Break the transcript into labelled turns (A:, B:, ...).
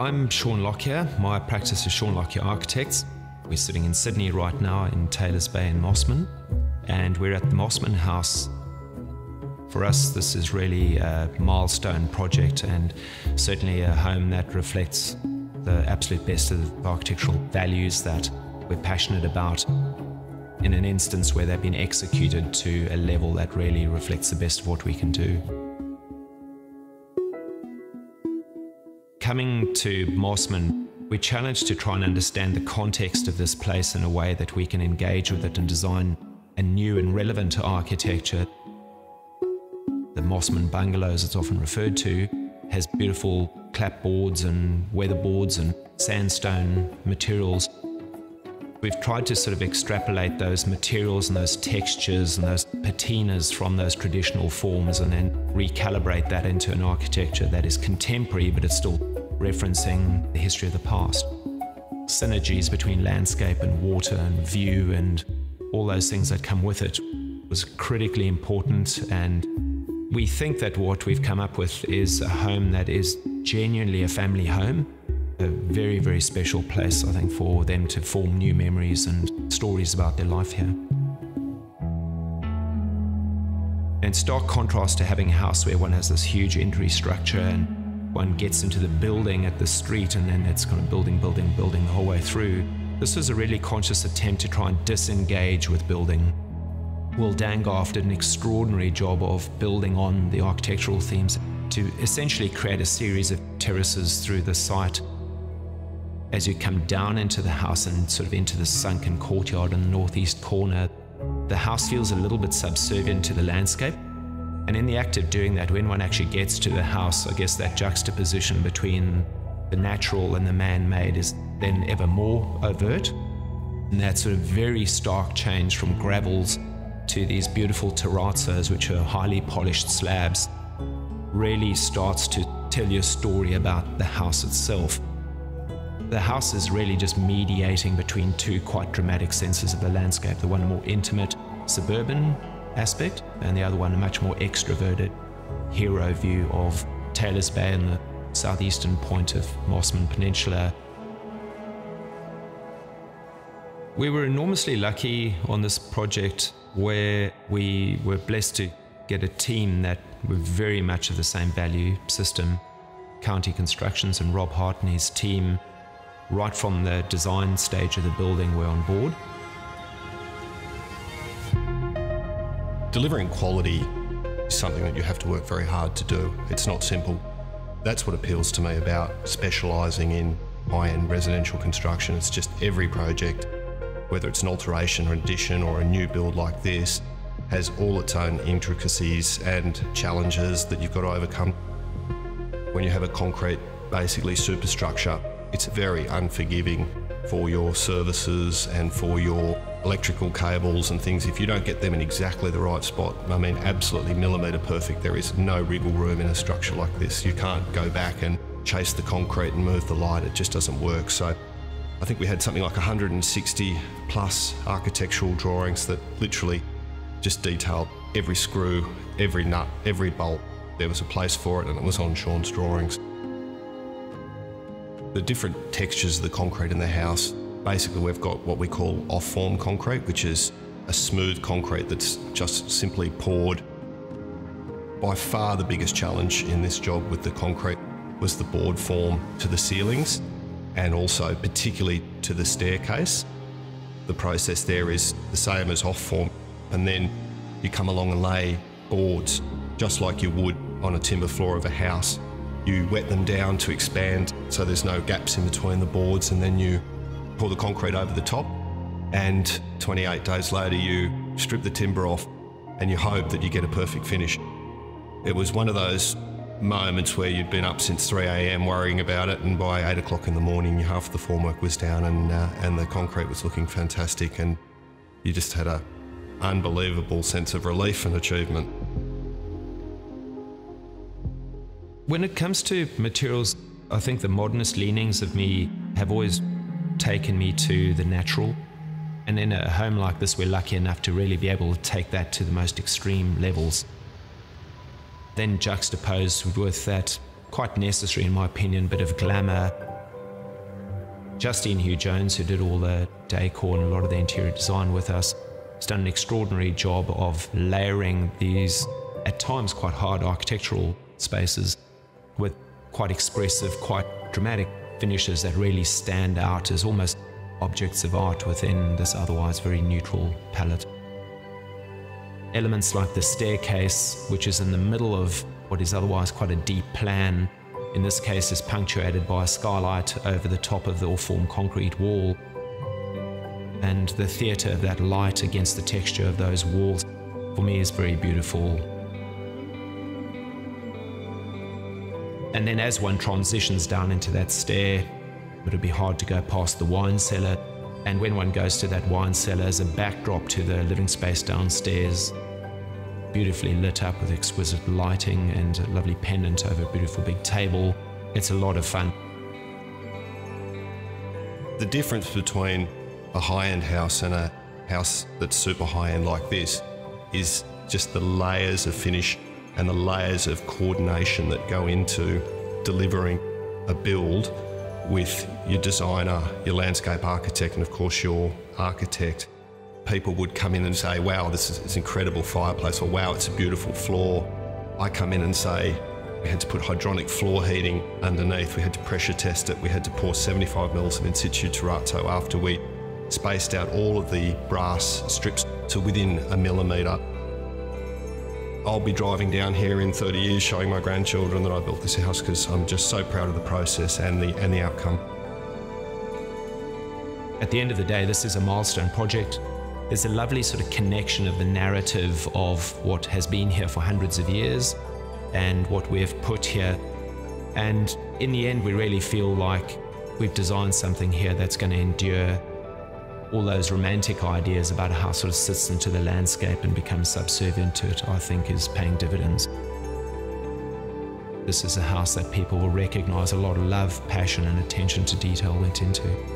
A: I'm Shaun Lockyer. My practice is Shaun Lockyer Architects. We're sitting in Sydney right now in Taylors Bay in Mosman, and we're at the Mosman House. For us, this is really a milestone project and certainly a home that reflects the absolute best of the architectural values that we're passionate about in an instance where they've been executed to a level that really reflects the best of what we can do. Coming to Mosman, we're challenged to try and understand the context of this place in a way that we can engage with it and design a new and relevant architecture. The Mosman bungalow, as it's often referred to, has beautiful clapboards and weatherboards and sandstone materials. We've tried to sort of extrapolate those materials and those textures and those patinas from those traditional forms and then recalibrate that into an architecture that is contemporary but it's still referencing the history of the past. Synergies between landscape and water and view and all those things that come with it was critically important. And we think that what we've come up with is a home that is genuinely a family home. A very, very special place, I think, for them to form new memories and stories about their life here. In stark contrast to having a house where one has this huge entry structure and one gets into the building at the street and then it's kind of building, building, building the whole way through. This was a really conscious attempt to try and disengage with building. Will Dangar did an extraordinary job of building on the architectural themes to essentially create a series of terraces through the site. As you come down into the house and sort of into the sunken courtyard in the northeast corner, the house feels a little bit subservient to the landscape. And in the act of doing that, when one actually gets to the house, I guess that juxtaposition between the natural and the man made is then ever more overt. And that sort of very stark change from gravels to these beautiful terrazzos, which are highly polished slabs, really starts to tell you a story about the house itself. The house is really just mediating between two quite dramatic senses of the landscape the one more intimate, suburban aspect, and the other one a much more extroverted hero view of Taylors Bay and the southeastern point of Mosman Peninsula. We were enormously lucky on this project where we were blessed to get a team that were very much of the same value system. County Constructions and Rob Hart and his team, right from the design stage of the building, were on board.
B: Delivering quality is something that you have to work very hard to do. It's not simple. That's what appeals to me about specialising in high end residential construction. It's just every project, whether it's an alteration or addition or a new build like this, has all its own intricacies and challenges that you've got to overcome. When you have a concrete, basically superstructure, it's very unforgiving for your services and for your electrical cables and things. If you don't get them in exactly the right spot, I mean, absolutely millimetre perfect, there is no wriggle room in a structure like this. You can't go back and chase the concrete and move the light, it just doesn't work. So I think we had something like 160 plus architectural drawings that literally just detailed every screw, every nut, every bolt. There was a place for it and it was on Shaun's drawings. The different textures of the concrete in the house, basically we've got what we call off-form concrete, which is a smooth concrete that's just simply poured. By far the biggest challenge in this job with the concrete was the board form to the ceilings and also particularly to the staircase. The process there is the same as off form and then you come along and lay boards just like you would on a timber floor of a house you wet them down to expand so there's no gaps in between the boards, and then you pour the concrete over the top. And 28 days later, you strip the timber off and you hope that you get a perfect finish. It was one of those moments where you'd been up since 3 a.m. worrying about it, and by 8 o'clock in the morning, half the formwork was down and, uh, and the concrete was looking fantastic, and you just had a unbelievable sense of relief and achievement.
A: When it comes to materials, I think the modernist leanings of me have always taken me to the natural. And in a home like this, we're lucky enough to really be able to take that to the most extreme levels. then juxtaposed with that quite necessary, in my opinion, bit of glamour. Justine Hugh Jones, who did all the decor and a lot of the interior design with us, has done an extraordinary job of layering these, at times, quite hard architectural spaces with quite expressive, quite dramatic finishes that really stand out as almost objects of art within this otherwise very neutral palette. Elements like the staircase, which is in the middle of what is otherwise quite a deep plan, in this case is punctuated by a skylight over the top of the off-form concrete wall. And the theatre of that light against the texture of those walls, for me, is very beautiful. And then as one transitions down into that stair, it would be hard to go past the wine cellar. And when one goes to that wine cellar as a backdrop to the living space downstairs, beautifully lit up with exquisite lighting and a lovely pendant over a beautiful big table. It's a lot of fun.
B: The difference between a high end house and a house that's super high end like this is just the layers of finish and the layers of coordination that go into delivering a build with your designer, your landscape architect, and of course your architect. People would come in and say, Wow, this is an incredible fireplace, or Wow, it's a beautiful floor. I come in and say, We had to put hydronic floor heating underneath, we had to pressure test it, we had to pour 75 mils of in situ terrazzo after we spaced out all of the brass strips to within a millimetre I'll be driving down here in 30 years showing my grandchildren that I built this house because I'm just so proud of the process and the, and the outcome.
A: At the end of the day, this is a milestone project. There's a lovely sort of connection of the narrative of what has been here for hundreds of years and what we've put here. And in the end, we really feel like we've designed something here that's going to endure all those romantic ideas about how sort of sits into the landscape and becomes subservient to it, I think is paying dividends. This is a house that people will recognize a lot of love, passion, and attention to detail went into.